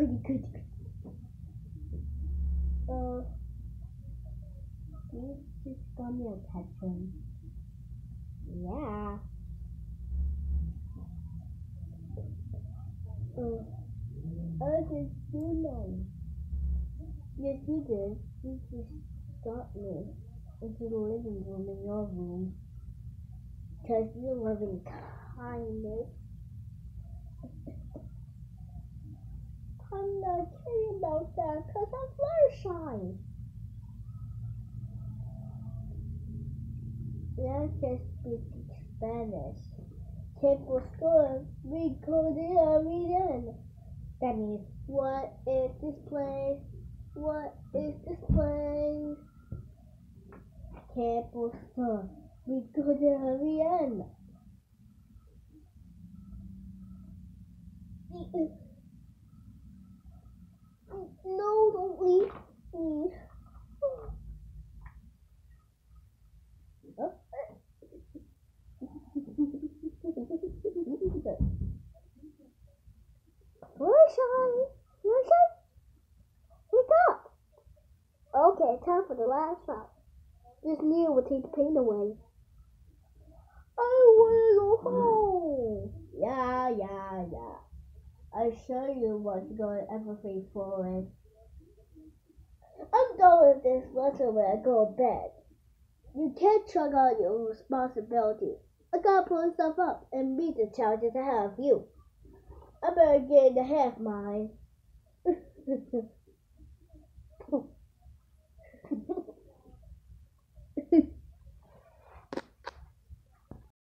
goody, goody, goody. You just got me attention. Yeah. Oh, oh, it's so nice. Yes, you did. You just got me into the living room in your room. Because you're loving kindness. Not kidding about that because I'm Fluttershy. Let's just speak Spanish. Tiempo score, we code it every then. That means, what is this place? What is this place? Tiempo score, we code it every end. No, don't leave me. Fluttershy! Fluttershy! Wake up! Okay, time for the last round. This Neil will take the pain away. I want to go home. Yeah, yeah, yeah. I'll show you what's going everything forward. I'm done with this lesson when I go to bed. You can't check out your responsibility. I gotta pull stuff up and meet the challenges I have you. I better get in the half mine.